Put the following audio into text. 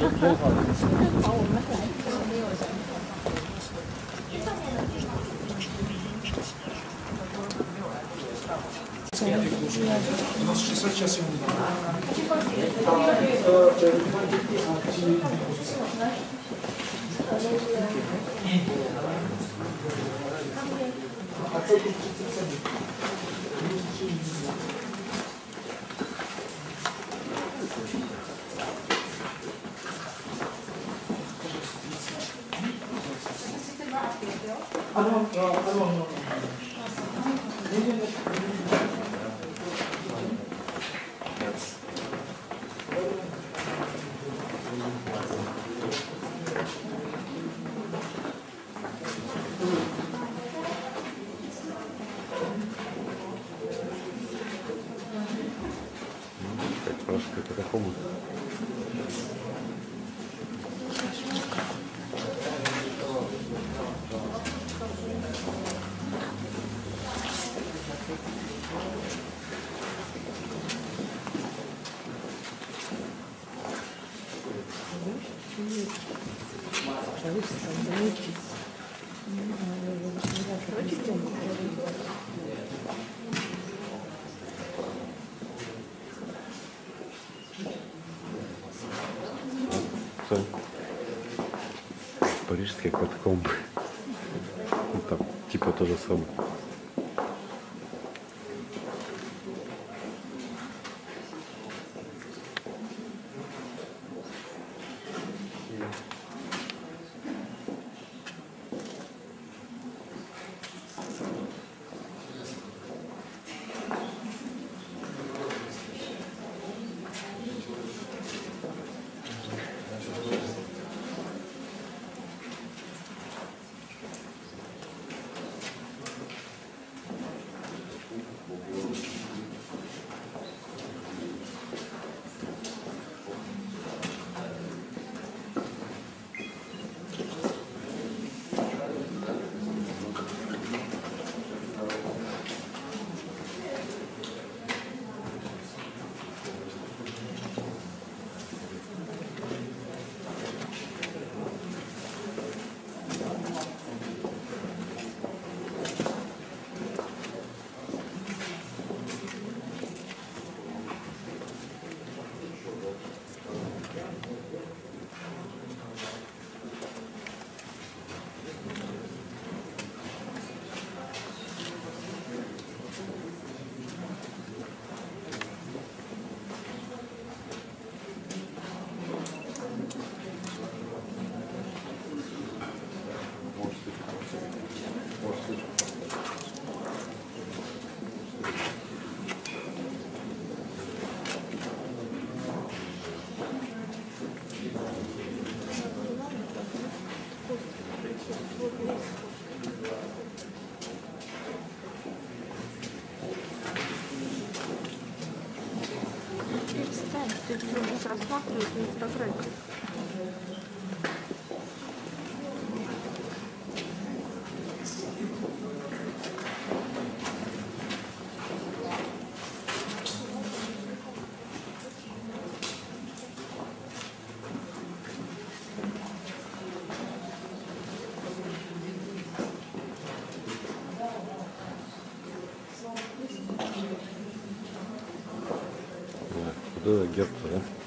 好，我们本来就是没有先介，上面的地方已经已经很多很多，没有来，就是好，从那个就是。Пенсионер. У нас 60 час ему Как прошка катакомбы. Все. Парижские катакомбы. Ну, там, типа то же самое. Ты же будешь рассматривать на фотографии. burada gift for var.